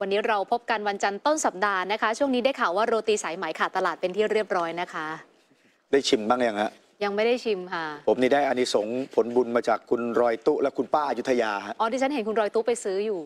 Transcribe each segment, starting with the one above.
วันนี้เราพบกันวันจันทร์ต้นสัปดาห์นะคะ ช่วงนี้ได้ข่าวว่าโรตีสายไหมขาดตลาดเป็นที่เรียบร้อยนะคะ ได้ชิมบ้างยังฮะยังไม่ได้ชิมค่ะ ผมนี่ได้อานิสงส์ผลบุญมาจากคุณรอยตุและคุณป้าอยุธยาฮะอ๋อที่ฉันเห็นคุณรอยตู้ไปซื้ออยู่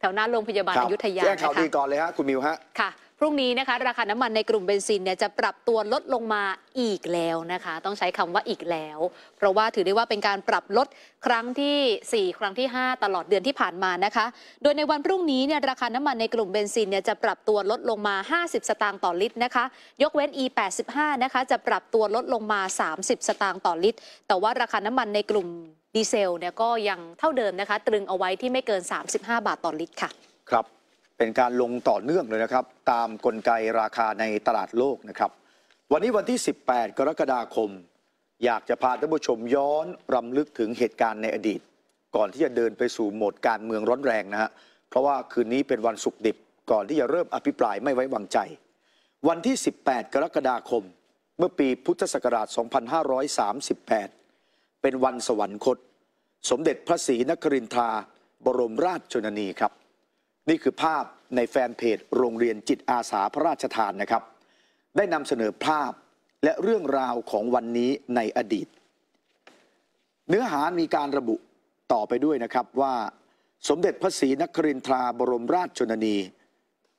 แถวหน้าโรงพยาบาลครับอยุธยาแจ้งข่าวนะคะดีก่อนเลยฮะคุณมิวฮะค่ะ พรุ่งนี้นะคะ ราคาน้ำมันในกลุ่มเบนซินเนี่ยจะปรับตัวลดลงมาอีกแล้วนะคะ ต้องใช้คำว่าอีกแล้ว เพราะว่าถือได้ว่าเป็นการปรับลดครั้งทีสี่ 4 ครั้งที่ 5 ตลอดเดือนที่ผ่านมานะคะ โดยในวันพรุ่งนี้เนี่ยราคาน้ำมันในกลุ่มเบนซินเนี่ยจะปรับตัวลดลงมา 50 สตางค์ต่อลิตรนะคะ ยกเว้น E85 นะคะจะปรับตัวลดลงมา 30 สตางค์ต่อลิตร แต่ว่าราคาน้ำมันในกลุ่มดีเซลเนี่ยก็ยังเท่าเดิมนะคะ ตรึงเอาไว้ที่ไม่เกิน 35 บาทต่อลิตรค่ะ ครับ เป็นการลงต่อเนื่องเลยนะครับ ตามกลไกราคาในตลาดโลกนะครับ วันนี้วันที่ 18 กรกฎาคม อยากจะพาท่านผู้ชมย้อนรำลึกถึงเหตุการณ์ในอดีต ก่อนที่จะเดินไปสู่โหมดการเมืองร้อนแรงนะฮะเพราะว่าคืนนี้เป็นวันศุกร์ดิบก่อนที่จะเริ่มอภิปรายไม่ไว้วางใจ วันที่ 18 กรกฎาคม เมื่อปีพุทธศักราช 2538 เป็นวันสวรรคต สมเด็จพระศรีนครินทราบรมราชชนนีครับ นี่คือภาพในแฟนเพจโรงเรียนจิตอาสาพระราชทานนะครับ ได้นำเสนอภาพและเรื่องราวของวันนี้ในอดีต เนื้อหามีการระบุต่อไปด้วยนะครับว่า สมเด็จพระศรีนครินทราบรมราชชนนี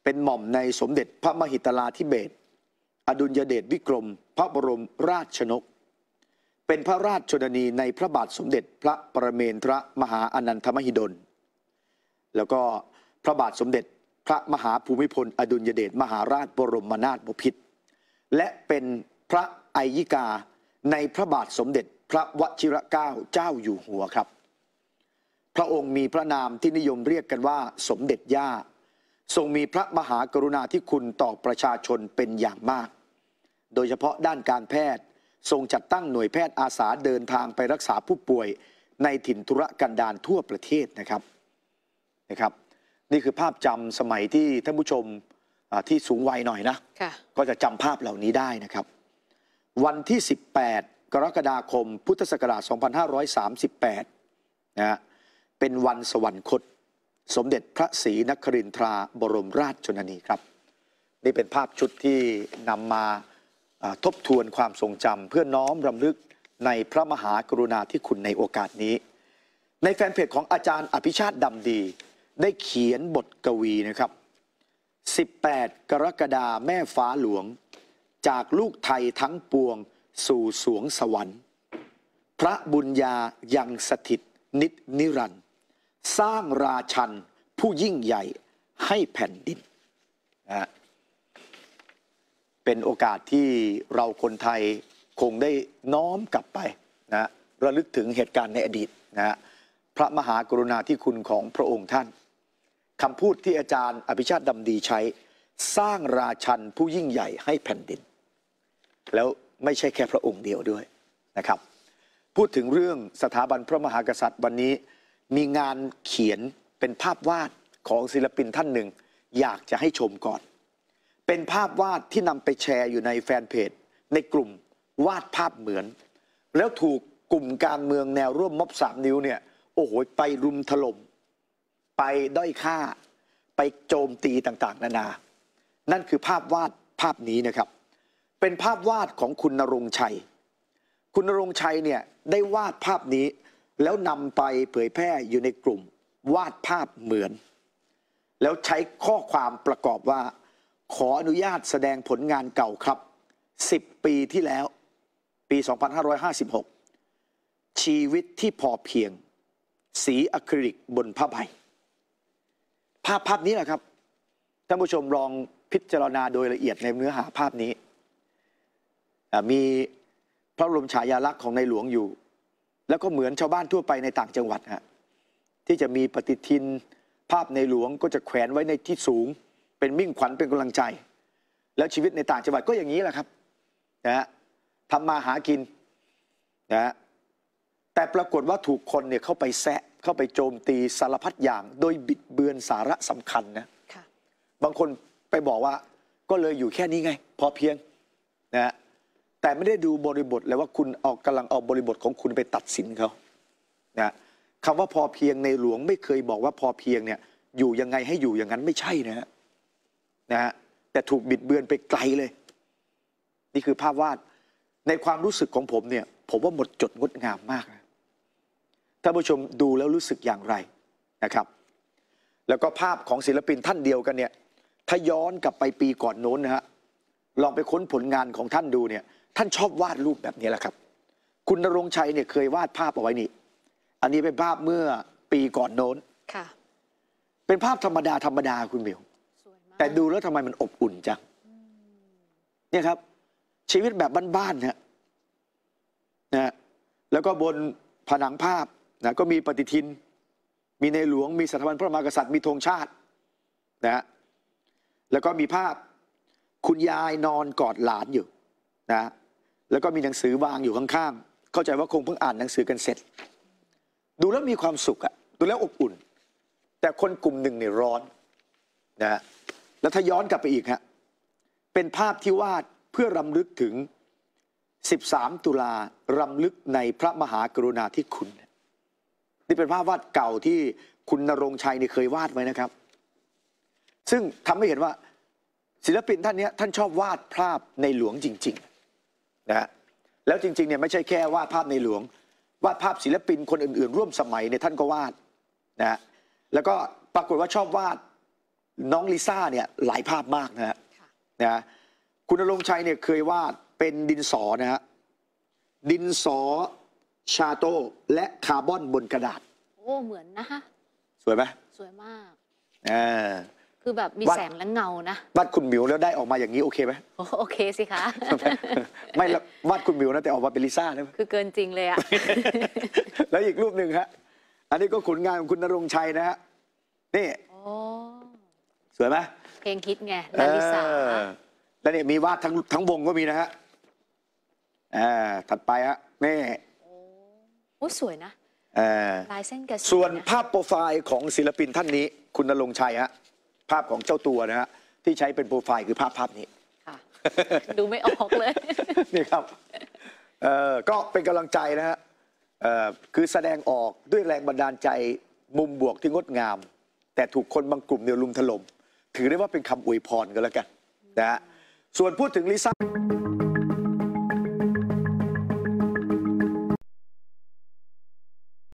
เป็นหม่อมในสมเด็จพระมหิตลาธิเบศอดุลยเดชวิกรม พระบรมราชชนก เป็นพระราชชนนีในพระบาทสมเด็จพระประเมนทรมหาอนันทมหิดล แล้วก็ พระบาทสมเด็จพระมหาภูมิพล อดุลยเดชมหาราชบรมนาถบพิตรและเป็นพระไอยิกาในพระบาทสมเด็จพระวชิรเกล้าเจ้าอยู่หัวครับ พระองค์มีพระนามที่นิยมเรียกกันว่าสมเด็จย่า ทรงมีพระมหากรุณาธิคุณต่อประชาชนเป็นอย่างมาก โดยเฉพาะด้านการแพทย์ทรงจัดตั้งหน่วยแพทย์อาสาเดินทางไปรักษาผู้ป่วยในถิ่นทุรกันดารทั่วประเทศนะครับนะครับ นี่คือภาพจำสมัยที่ท่านผู้ชมอ่าที่สูงวัยหน่อยนะค่ะก็จะจำภาพเหล่านี้ได้นะครับ วันที่ 18 กรกฎาคม พุทธศักราช 2538 นะฮะเป็นวันสวรรคต สมเด็จพระศรีนครินทราบรมราชชนนีครับ นี่เป็นภาพชุดที่นำมาอ่าทบทวนความทรงจำเพื่อน้อมรำลึกในพระมหากรุณาธิคุณในโอกาสนี้ ในแฟนเพจของอาจารย์อภิชาติดำดี ได้เขียนบทกวีนะครับ 18 กรกฎาแม่ฟ้าหลวง จากลูกไทยทั้งปวงสู่สวงสวรรค์ พระบุญญายังสถิตนิจนิรันด์สร้างราชันผู้ยิ่งใหญ่ให้แผ่นดินนะฮะเป็นโอกาสที่เราคนไทยคงได้น้อมกลับไปนะระลึกถึงเหตุการณ์ในอดีตนะฮะพระมหากรุณาธิคุณของพระองค์ท่าน คำพูดที่อาจารย์อภิชาติดำดีใช้ สร้างราชันผู้ยิ่งใหญ่ให้แผ่นดิน แล้วไม่ใช่แค่พระองค์เดียวด้วยนะครับ พูดถึงเรื่องสถาบันพระมหากษัตริย์วันนี้มีงานเขียนเป็นภาพวาดของศิลปินท่านหนึ่ง อยากจะให้ชมก่อน เป็นภาพวาดที่นำไปแชร์อยู่ในแฟนเพจ ในกลุ่มวาดภาพเหมือน แล้วถูกกลุ่มการเมืองแนวร่วมม็อบสามนิ้วเนี่ยโอ้โหไปรุมถล่ม ไปด้อยค่า ไปโจมตีต่างๆ นานา นั่นคือภาพวาดภาพนี้นะครับ เป็นภาพวาดของคุณนรงชัย คุณนรงชัยเนี่ยได้วาดภาพนี้ แล้วนำไปเผยแพร่อยู่ในกลุ่ม วาดภาพเหมือน แล้วใช้ข้อความประกอบว่า ขออนุญาตแสดงผลงานเก่าครับ 10 ปีที่แล้ว ปี 2556 ชีวิตที่พอเพียง สีอะคริลิกบนผ้าใบ ภาพภาพนี้แหละครับท่านผู้ชมลองพิจารณาโดยละเอียดในเนื้อหาภาพนี้ มีพระบรมฉายาลักษณ์ของในหลวงอยู่ แล้วก็เหมือนชาวบ้านทั่วไปในต่างจังหวัดฮะที่จะมีปฏิทินภาพในหลวงก็จะแขวนไว้ในที่สูง เป็นมิ่งขวัญเป็นกำลังใจ แล้วชีวิตในต่างจังหวัดก็อย่างนี้แหละครับนะฮะทำมาหากินนะฮะแต่ปรากฏว่าถูกคนเนี่ยเข้าไปแซะ เข้าไปโจมตีสารพัดอย่าง โดยบิดเบือนสาระสำคัญนะค่ะบางคนไปบอกว่าก็เลยอยู่แค่นี้ไง พอเพียงนะฮะแต่ไม่ได้ดูบริบทเลยว่าคุณเอากำลังเอาบริบทของคุณไปตัดสินเขานะฮะคำว่าพอเพียงในหลวงไม่เคยบอกว่าพอเพียงเนี่ยอยู่ยังไงให้อยู่อย่างนั้นไม่ใช่นะฮะนะฮะแต่ถูกบิดเบือนไปไกลเลย นี่คือภาพวาดในความรู้สึกของผมเนี่ย ผมว่าหมดจดงดงามมากนะ ท่านผู้ชมดูแล้วรู้สึกอย่างไรนะครับ แล้วก็ภาพของศิลปินท่านเดียวกันเนี่ยถ้าย้อนกลับไปปีก่อนโน้นนะฮะลองไปค้นผลงานของท่านดูเนี่ย ท่านชอบวาดรูปแบบนี้แหละครับ คุณนรงค์ชัยเนี่ยเคยวาดภาพเอาไว้นี่ อันนี้เป็นภาพเมื่อปีก่อนโน้นค่ะ เป็นภาพธรรมดาธรรมดาคุณมิวสวยมากแต่ดูแล้วทำไมมันอบอุ่นจังเนี่ยครับ ชีวิตแบบบ้านๆนะฮะนะฮะแล้วก็บนผนังภาพ นะก็มีปฏิทิน มีในหลวงมีสถาบันพระมหากษัตริย์มีธงชาตินะฮะแล้วก็มีภาพคุณยายนอนกอดหลานอยู่นะแล้วก็มีหนังสือวางอยู่ข้างๆ เข้าใจว่าคงเพิ่งอ่านหนังสือกันเสร็จ ดูแล้วมีความสุขอะดูแล้วอบอุ่น แต่คนกลุ่มหนึ่งเนี่ยร้อนนะฮะแล้วถ้าย้อนกลับไปอีกฮะเป็นภาพที่วาดเพื่อรำลึกถึง 13 ตุลารำลึกในพระมหากรุณาธิคุณ นี่เป็นภาพวาดเก่าที่คุณนรงค์ชัยเนี่ยเคยวาดไว้นะครับ ซึ่งทำให้เห็นว่า ศิลปินท่านเนี้ยท่านชอบวาดภาพในหลวงจริงๆนะฮะแล้วจริงๆเนี่ยไม่ใช่แค่วาดภาพในหลวง วาดภาพศิลปินคนอื่น ๆ ร่วมสมัยเนี่ยท่านก็วาดนะฮะแล้วก็ปรากฏว่าชอบวาดน้องลิซ่าเนี่ยหลายภาพมากนะฮะค่ะนะฮะคุณนรงค์ชัยเนี่ยเคยวาดเป็นดินสอนะฮะดินสอ ชาโต้และคาร์บอนบนกระดาษ โอ้เหมือนนะคะสวยไหมสวยมาก อ่า คือแบบมีวาดแสงและเงานะวาดคุณหมิวแล้วได้ออกมาอย่างนี้โอเคไหม โอ้โอเคสิคะ ไม่ละวาดคุณหมิวนะแต่ออกมาเป็นลิซ่าได้ไหม คือเกินจริงเลยอะ แล้วอีกรูปหนึ่งฮะ อันนี้ก็ผลงานของคุณนรงค์ชัยนะฮะ นี่ โอ้สวยไหมเพลงฮิตไงลาลิสา เออแล้วเนี่ยมีวาดทั้งทั้งวงก็มีนะฮะ อ่า ถัดไปฮะ นี่ โอ้สวยนะเอ่าลายเส้นแกสยส่วนะภาพโปรไฟล์ของศิลปินท่านนี้ คุณนรงค์ชัยฮะภาพของเจ้าตัวนะฮะที่ใช้เป็นโปรไฟล์คือภาพภาพนี้ค่ะดูไม่ออกเลย นี่ครับเอ่อก็เป็นกำลังใจนะฮะเอ่อคือแสดงออกด้วยแรงบันดาลใจมุมบวกที่งดงาม แต่ถูกคนบางกลุ่มเนี่ยลุมถล่มถือได้ว่าเป็นคำอวยพรกันแล้วกันนะฮะส่วนพูดถึงลิซ่า